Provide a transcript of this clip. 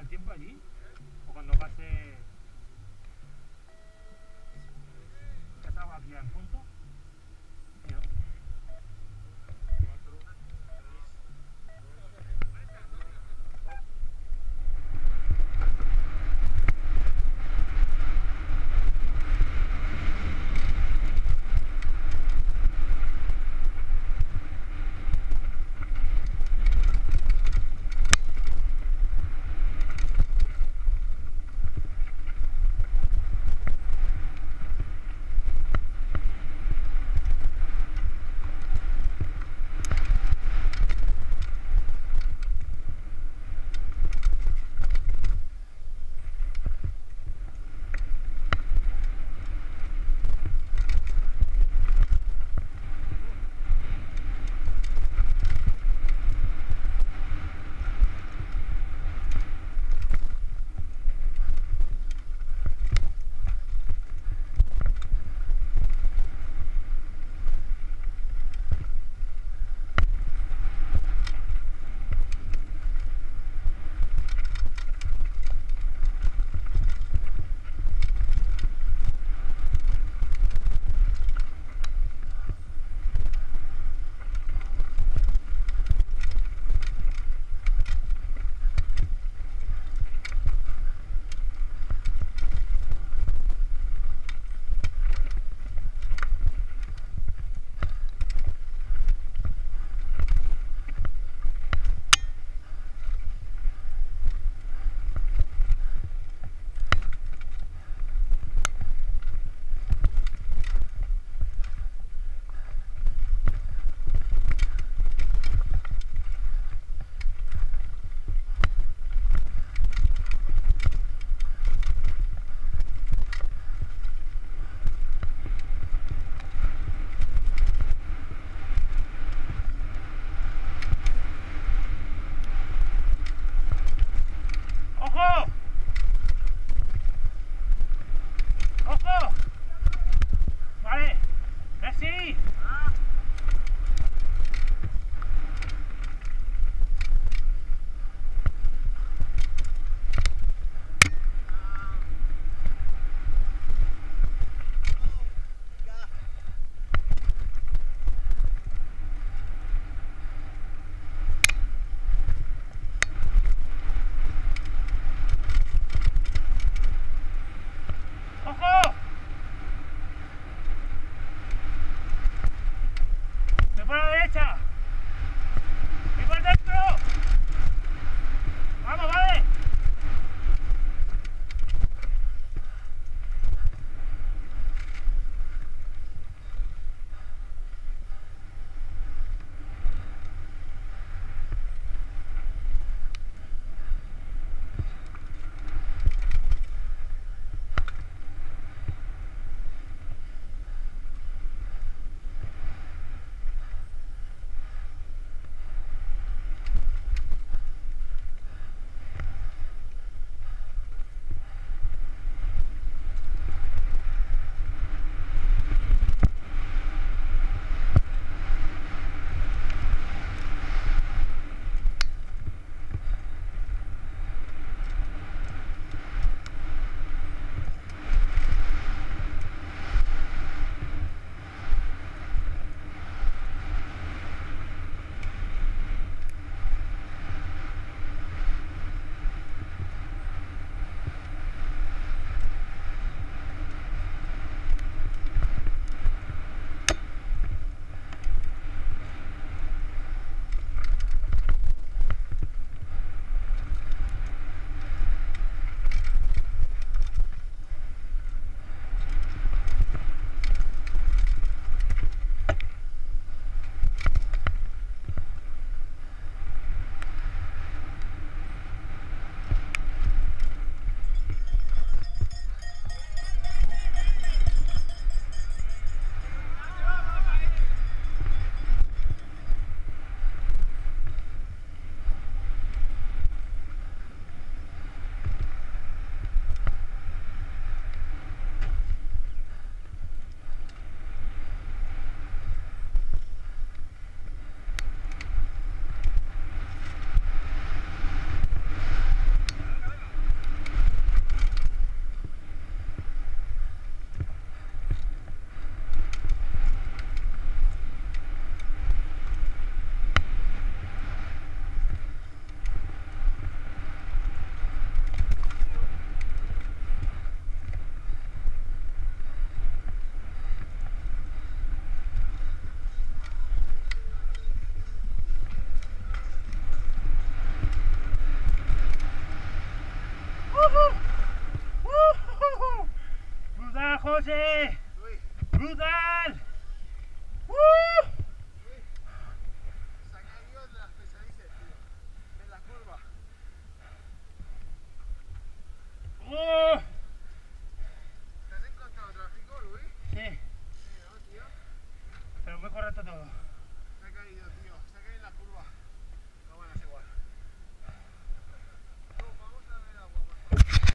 el tiempo allí? ¿O cuando pase... por la derecha. Correcto todo. Caído.